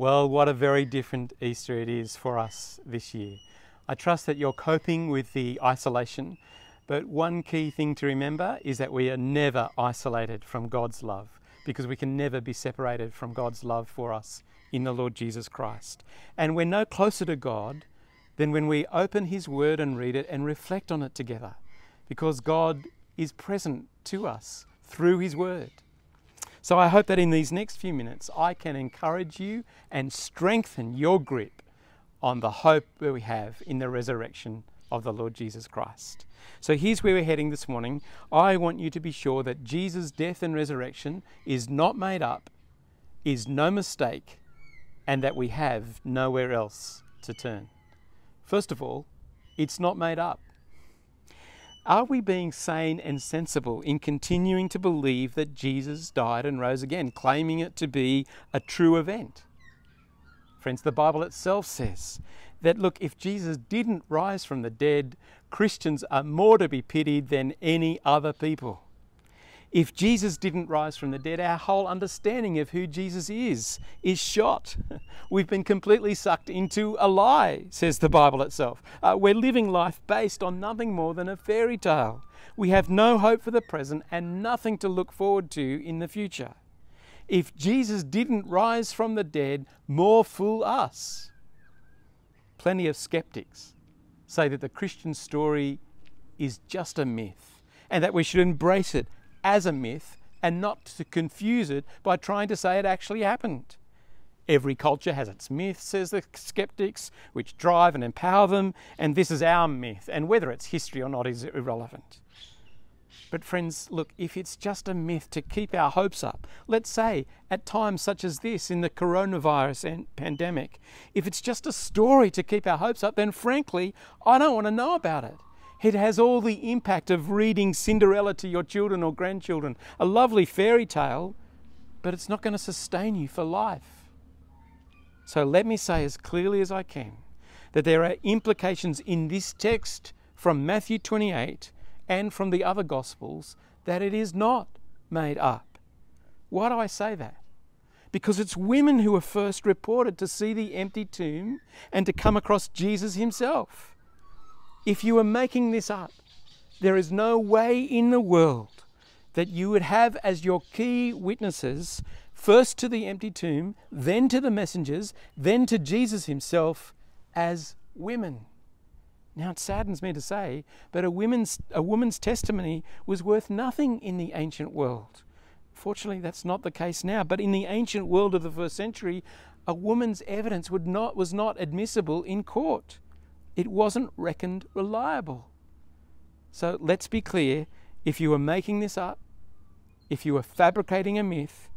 Well, what a very different Easter it is for us this year. I trust that you're coping with the isolation, but one key thing to remember is that we are never isolated from God's love because we can never be separated from God's love for us in the Lord Jesus Christ. And we're no closer to God than when we open His Word and read it and reflect on it together because God is present to us through His Word. So I hope that in these next few minutes I can encourage you and strengthen your grip on the hope that we have in the resurrection of the Lord Jesus Christ. So here's where we're heading this morning. I want you to be sure that Jesus' death and resurrection is not made up, is no mistake, and that we have nowhere else to turn. First of all, it's not made up. Are we being sane and sensible in continuing to believe that Jesus died and rose again, claiming it to be a true event? Friends, the Bible itself says that, look, if Jesus didn't rise from the dead, Christians are more to be pitied than any other people. If Jesus didn't rise from the dead, our whole understanding of who Jesus is is shot. We've been completely sucked into a lie, says the Bible itself. Uh, we're living life based on nothing more than a fairy tale. We have no hope for the present and nothing to look forward to in the future. If Jesus didn't rise from the dead, more fool us. Plenty of skeptics say that the Christian story is just a myth and that we should embrace it as a myth and not to confuse it by trying to say it actually happened. Every culture has its myth, says the skeptics, which drive and empower them, and this is our myth, and whether it's history or not is irrelevant. But, friends, look, if it's just a myth to keep our hopes up, let's say at times such as this in the coronavirus pandemic, if it's just a story to keep our hopes up, then frankly, I don't want to know about it. It has all the impact of reading Cinderella to your children or grandchildren, a lovely fairy tale, but it's not going to sustain you for life. So let me say as clearly as I can that there are implications in this text from Matthew 28 and from the other Gospels that it is not made up. Why do I say that? Because it's women who are first reported to see the empty tomb and to come across Jesus himself. If you were making this up, there is no way in the world that you would have as your key witnesses first to the empty tomb, then to the messengers, then to Jesus himself as women. Now it saddens me to say, but a woman's, a woman's testimony was worth nothing in the ancient world. Fortunately, that's not the case now, but in the ancient world of the first century, a woman's evidence would not, was not admissible in court it wasn't reckoned reliable. So let's be clear if you are making this up, if you are fabricating a myth,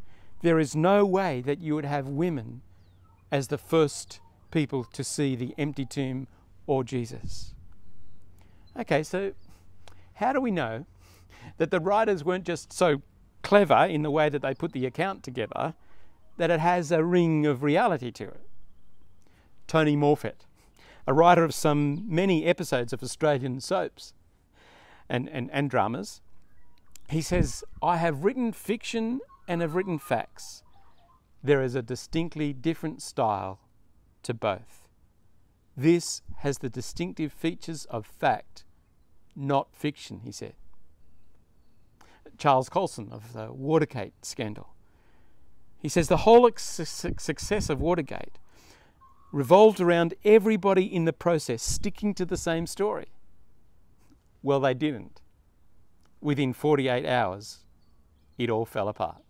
there is no way that you would have women as the first people to see the empty tomb or Jesus. Okay, so how do we know that the writers weren't just so clever in the way that they put the account together that it has a ring of reality to it? Tony Morphett a writer of some many episodes of Australian soaps and, and, and dramas. He says, I have written fiction and have written facts. There is a distinctly different style to both. This has the distinctive features of fact, not fiction, he said. Charles Colson of the Watergate scandal. He says the whole success of Watergate revolved around everybody in the process sticking to the same story. Well, they didn't. Within 48 hours, it all fell apart.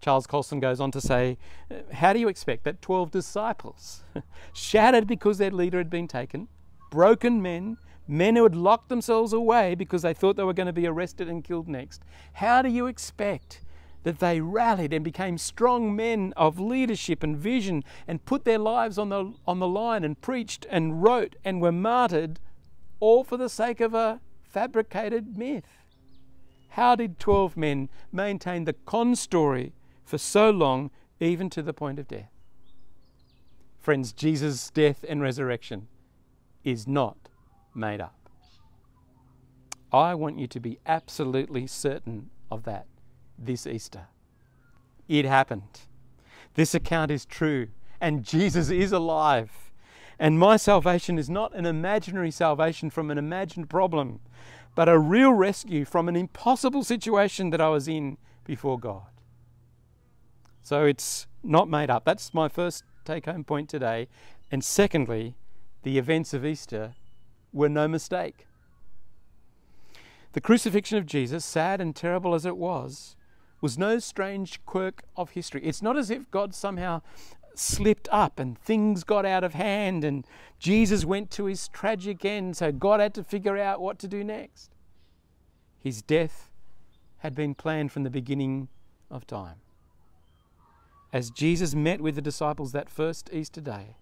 Charles Colson goes on to say, uh, How do you expect that 12 disciples, shattered because their leader had been taken, broken men, men who had locked themselves away because they thought they were going to be arrested and killed next, how do you expect that they rallied and became strong men of leadership and vision and put their lives on the, on the line and preached and wrote and were martyred, all for the sake of a fabricated myth. How did 12 men maintain the con story for so long, even to the point of death? Friends, Jesus' death and resurrection is not made up. I want you to be absolutely certain of that this Easter. It happened. This account is true, and Jesus is alive. And my salvation is not an imaginary salvation from an imagined problem, but a real rescue from an impossible situation that I was in before God. So it's not made up. That's my first take home point today. And secondly, the events of Easter were no mistake. The crucifixion of Jesus, sad and terrible as it was, was no strange quirk of history. It's not as if God somehow slipped up and things got out of hand and Jesus went to his tragic end, so God had to figure out what to do next. His death had been planned from the beginning of time. As Jesus met with the disciples that first Easter day,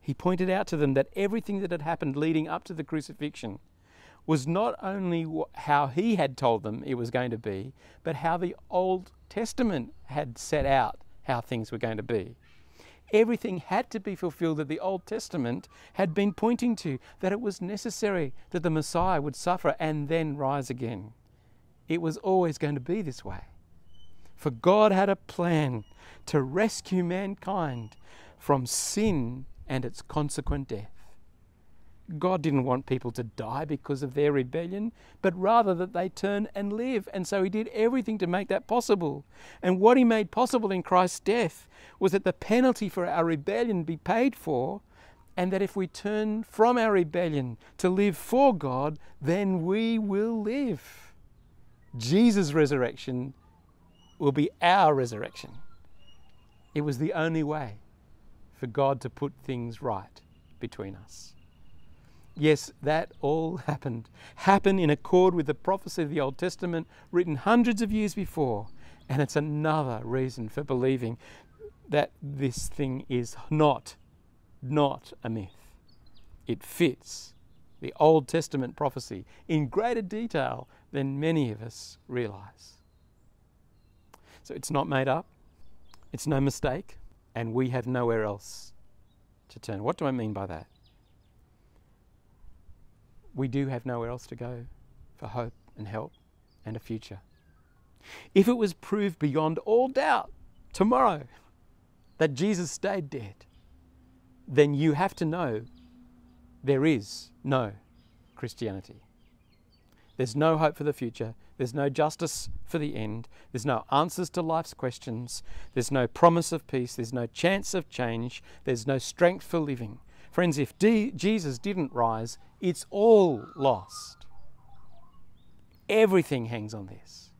he pointed out to them that everything that had happened leading up to the crucifixion was not only how he had told them it was going to be, but how the Old Testament had set out how things were going to be. Everything had to be fulfilled that the Old Testament had been pointing to, that it was necessary that the Messiah would suffer and then rise again. It was always going to be this way. For God had a plan to rescue mankind from sin and its consequent death. God didn't want people to die because of their rebellion, but rather that they turn and live. And so He did everything to make that possible. And what He made possible in Christ's death was that the penalty for our rebellion be paid for, and that if we turn from our rebellion to live for God, then we will live. Jesus' resurrection will be our resurrection. It was the only way for God to put things right between us. Yes, that all happened. Happened in accord with the prophecy of the Old Testament written hundreds of years before. And it's another reason for believing that this thing is not, not a myth. It fits the Old Testament prophecy in greater detail than many of us realize. So it's not made up, it's no mistake, and we have nowhere else to turn. What do I mean by that? We do have nowhere else to go for hope and help and a future. If it was proved beyond all doubt tomorrow that Jesus stayed dead, then you have to know there is no Christianity. There's no hope for the future. There's no justice for the end. There's no answers to life's questions. There's no promise of peace. There's no chance of change. There's no strength for living. Friends, if D- Jesus didn't rise, it's all lost. Everything hangs on this.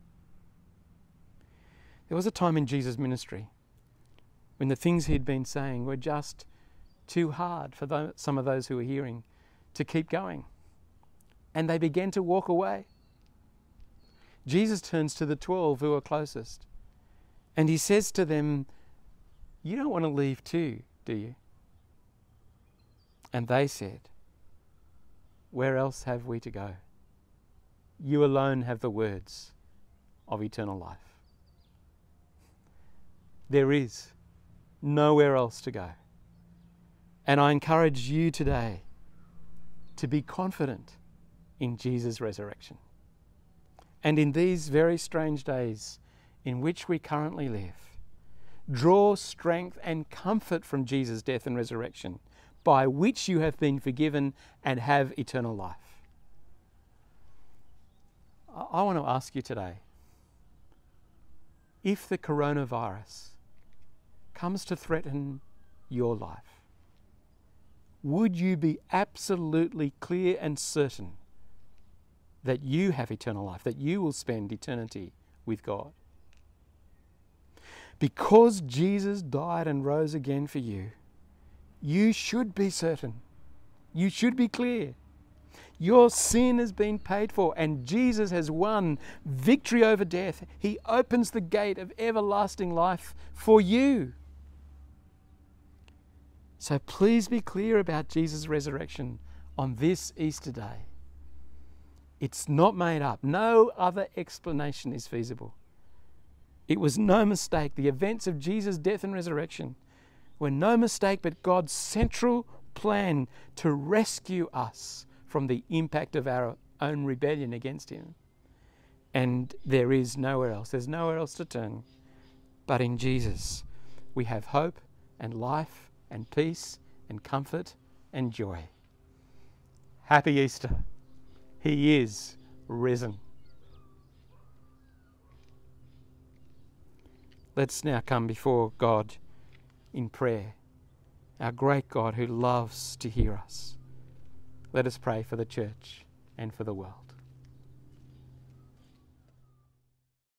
There was a time in Jesus' ministry when the things he'd been saying were just too hard for some of those who were hearing to keep going. And they began to walk away. Jesus turns to the 12 who are closest and he says to them, You don't want to leave too, do you? And they said, Where else have we to go? You alone have the words of eternal life. There is nowhere else to go. And I encourage you today to be confident in Jesus' resurrection. And in these very strange days in which we currently live, draw strength and comfort from Jesus' death and resurrection by which you have been forgiven and have eternal life. I want to ask you today if the coronavirus comes to threaten your life, would you be absolutely clear and certain that you have eternal life, that you will spend eternity with God? Because Jesus died and rose again for you you should be certain. You should be clear. Your sin has been paid for, and Jesus has won victory over death. He opens the gate of everlasting life for you. So please be clear about Jesus' resurrection on this Easter day. It's not made up, no other explanation is feasible. It was no mistake. The events of Jesus' death and resurrection were no mistake but God's central plan to rescue us from the impact of our own rebellion against Him. And there is nowhere else, there's nowhere else to turn but in Jesus. we have hope and life and peace and comfort and joy. Happy Easter. He is risen. Let's now come before God in prayer, our great God who loves to hear us. Let us pray for the church and for the world.